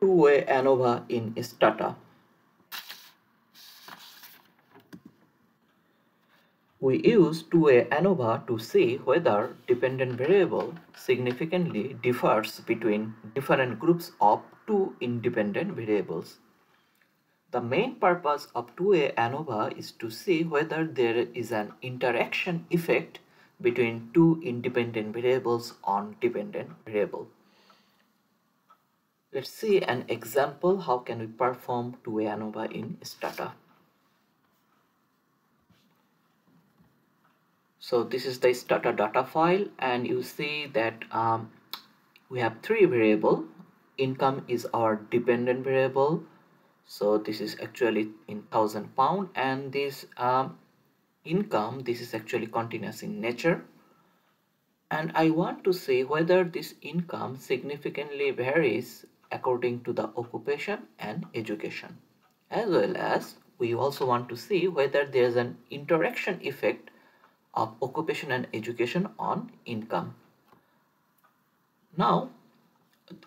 two-way ANOVA in Stata. We use two-way ANOVA to see whether dependent variable significantly differs between different groups of two independent variables. The main purpose of two-way ANOVA is to see whether there is an interaction effect between two independent variables on dependent variable. Let's see an example how can we perform two-way ANOVA in Stata. So this is the Stata data file and you see that um, we have three variable. Income is our dependent variable so this is actually in thousand pound and this um, income this is actually continuous in nature and I want to see whether this income significantly varies according to the occupation and education. As well as we also want to see whether there is an interaction effect of occupation and education on income. Now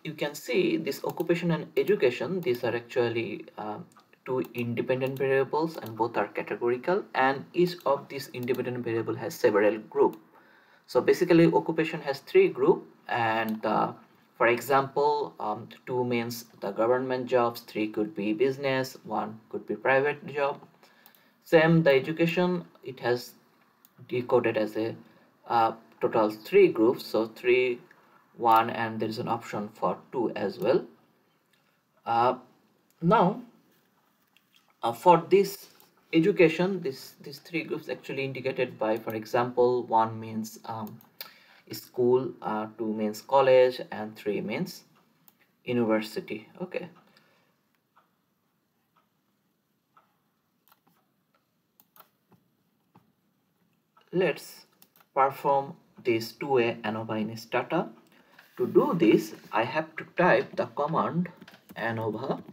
you can see this occupation and education these are actually uh, two independent variables and both are categorical and each of these independent variable has several group. So basically occupation has three group and uh, for example um, two means the government jobs three could be business one could be private job. Same the education it has decoded as a uh, total three groups so three 1 and there is an option for 2 as well. Uh, now uh, for this education this these three groups actually indicated by for example one means um, school uh, two means college and three means university okay. Let's perform this two-way ANOVA in Stata to do this, I have to type the command ANOVA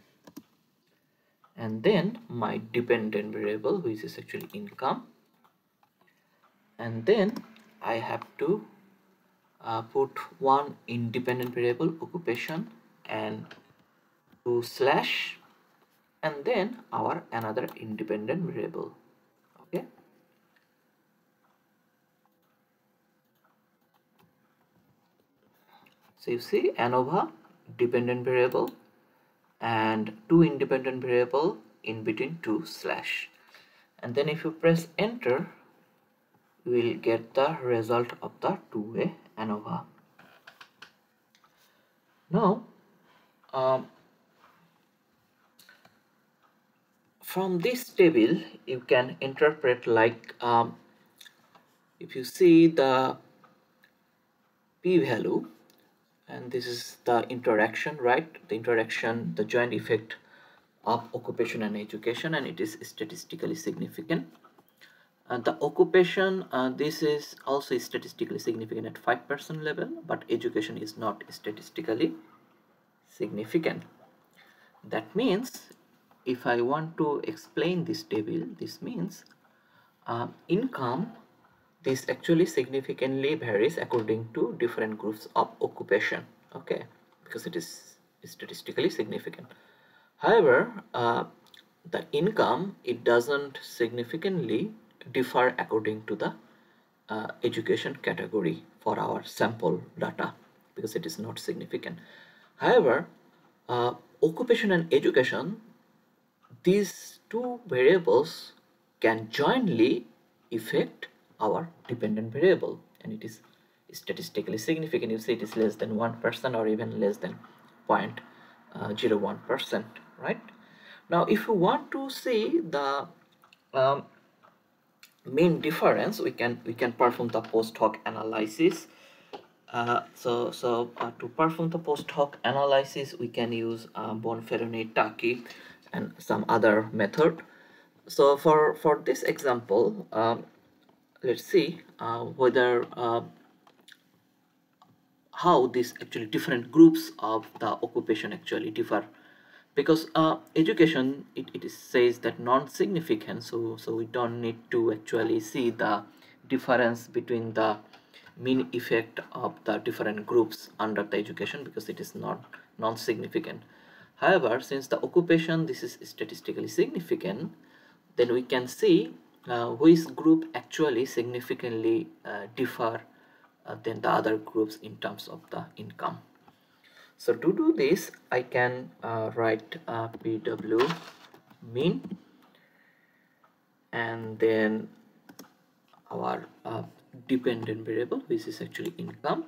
and then my dependent variable which is actually income. And then I have to uh, put one independent variable occupation and two slash and then our another independent variable. Okay? So you see ANOVA dependent variable and two independent variable in between two slash. And then if you press enter you will get the result of the two-way ANOVA now um, from this table you can interpret like um, if you see the p-value and this is the interaction right? The interaction the joint effect of occupation and education and it is statistically significant. And the occupation uh, this is also statistically significant at 5% level but education is not statistically significant. That means if I want to explain this table this means uh, income this actually significantly varies according to different groups of occupation okay? Because it is statistically significant. However uh, the income it doesn't significantly differ according to the uh, education category for our sample data because it is not significant. However uh, occupation and education these two variables can jointly affect our dependent variable and it is statistically significant you see it is less than 1% or even less than uh, 0.01% right? Now if you want to see the um, main difference we can we can perform the post hoc analysis. Uh, so so uh, to perform the post hoc analysis we can use uh, Bonferroni, Tukey and some other method. So for for this example um, let's see uh, whether uh, how these actually different groups of the occupation actually differ. Because uh, education it, it says that non-significant so so we don't need to actually see the difference between the mean effect of the different groups under the education because it is not non-significant however since the occupation this is statistically significant then we can see uh, which group actually significantly uh, differ uh, than the other groups in terms of the income. So to do this I can uh, write uh, PW mean and then our uh, dependent variable which is actually income.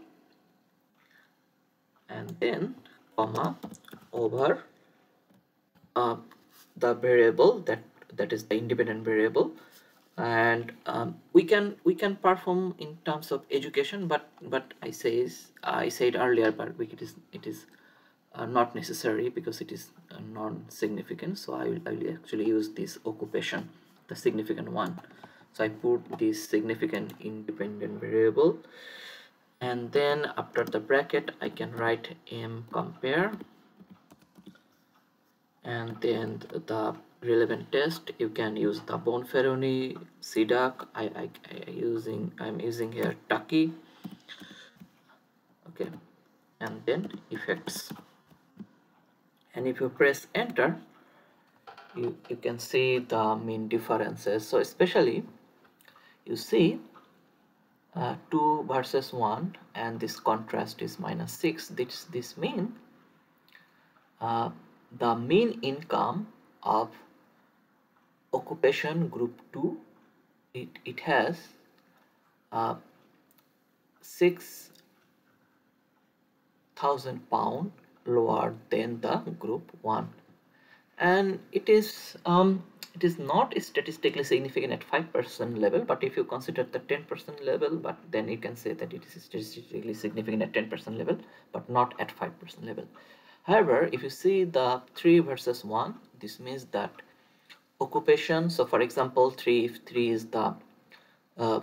And then comma over uh, the variable that that is the independent variable. And um, we can we can perform in terms of education but but I says I said earlier but it is it is uh, not necessary because it is uh, non-significant. So I will, I will actually use this occupation the significant one. So I put this significant independent variable and then after the bracket I can write m compare. And then the relevant test you can use the Bonferroni, Sidak I, I, I using I'm using here Tukey okay. And then effects. And if you press enter you, you can see the mean differences. So especially you see uh, 2 versus 1 and this contrast is minus 6 this this mean uh, the mean income of occupation group 2 it, it has uh, 6000 pound lower than the group 1 and it is um, it is not statistically significant at 5% level but if you consider the 10% level but then you can say that it is statistically significant at 10% level but not at 5% level. However if you see the 3 versus 1 this means that occupation so for example 3 if 3 is the uh,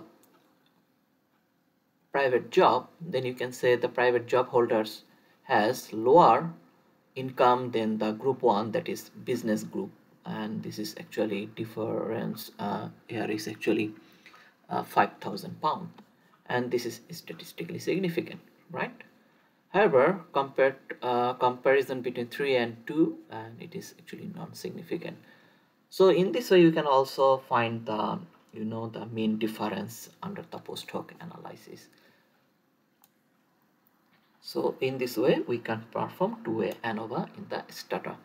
private job then you can say the private job holders has lower income than the group 1 that is business group and this is actually difference uh, here is actually uh, 5000 pound. And this is statistically significant right? However compared uh, comparison between 3 and 2 and it is actually non-significant. So in this way you can also find the you know the mean difference under the post hoc analysis. So in this way we can perform two-way ANOVA in the stata